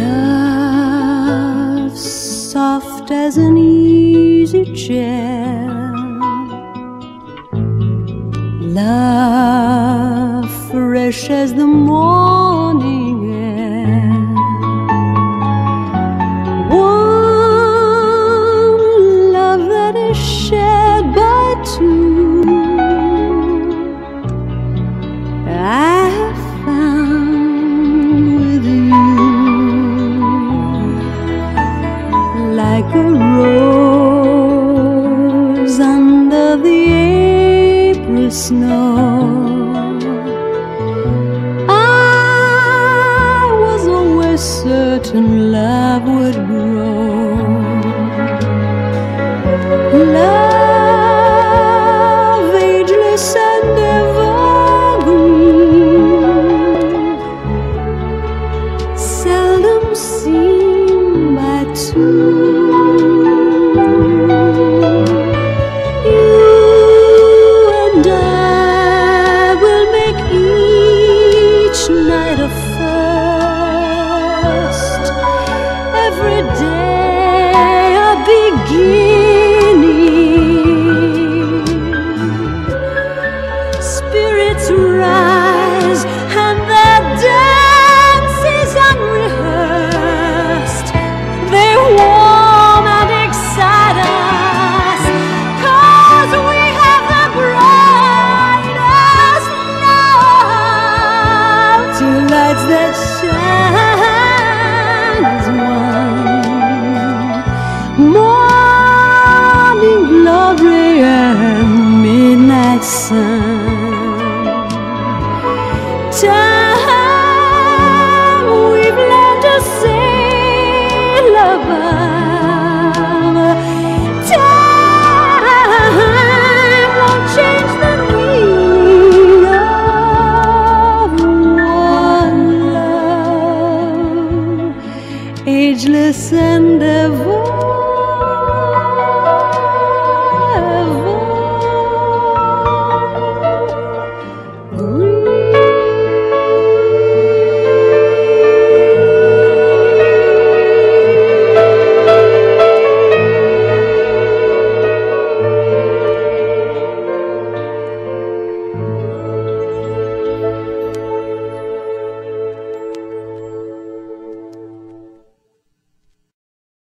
Love, soft as an easy chair. Love, fresh as the morning snow. I was always certain love would grow. Time we've learned to sail. Time won't change the need of one love, ageless and.